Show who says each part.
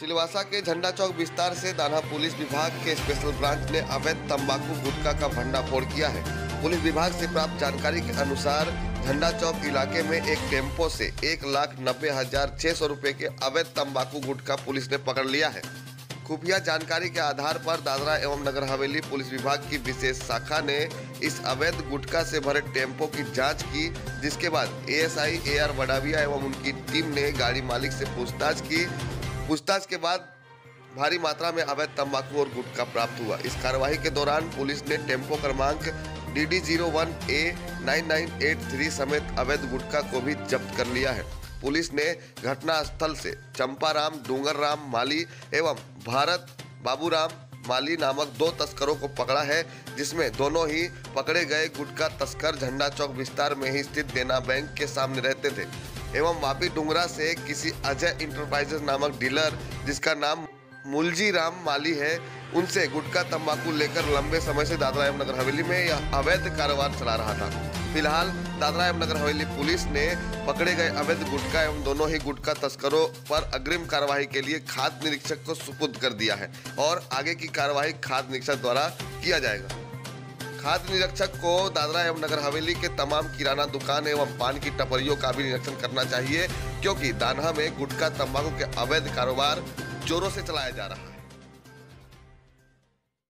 Speaker 1: सिलवासा के झंडा चौक विस्तार से दाना पुलिस विभाग के स्पेशल ब्रांच ने अवैध तंबाकू, गुटखा का भंडाफोड़ किया है। पुलिस विभाग से प्राप्त जानकारी के अनुसार झंडा चौक इलाके में एक टेंपो से एक लाख नब्बे हज़ार छह सौ रूपए के अवैध तंबाकू, गुटखा पुलिस ने पकड़ लिया है। खुफिया जानकारी के आधार पर दादरा एवं नगर हवेली पुलिस विभाग की विशेष शाखा ने इस अवैध गुटखा से भरे टेंपो की जाँच की, जिसके बाद एएसआई एआर वडाविया एवं उनकी टीम ने गाड़ी मालिक से पूछताछ की पूछताछ के बाद भारी मात्रा में अवैध तंबाकू और गुटखा प्राप्त हुआ। इस कार्रवाई के दौरान पुलिस ने टेंपो क्रमांक D D zero one A nine nine eight three समेत अवैध गुटखा को भी जब्त कर लिया है। पुलिस ने घटना स्थल से चंपाराम, डूंगरराम, माली एवं भारत, बाबूराम माली नामक दो तस्करों को पकड़ा है, जिसमें दोनों ही पकड़े गए गुटका तस्कर झंडा चौक विस्तार में ही स्थित देना बैंक के सामने रहते थे। एवं वापी डुंगरा से किसी अजय इंटरप्राइजेस नामक डीलर, जिसका नाम मुलजी राम माली है। उनसे गुटखा तंबाकू लेकर लंबे समय से दादरा एवं नगर हवेली में यह अवैध कारोबार चला रहा था। फ़िलहाल दादरा एवं नगर हवेली पुलिस ने पकड़े गए अवैध गुटखा एवं दोनों ही गुटखा तस्करों पर अग्रिम कार्यवाही के लिए खाद्य निरीक्षक को सुपुर्द कर दिया है और आगे की कार्यवाही खाद्य निरीक्षक द्वारा किया जाएगा। खाद्य निरीक्षक को दादरा एवं नगर हवेली के तमाम किराना दुकान एवं पान की टपरियों का भी निरीक्षण करना चाहिए, क्योंकि दानहा में गुटखा तंबाकू के अवैध कारोबार जोरों से चलाया जा रहा है।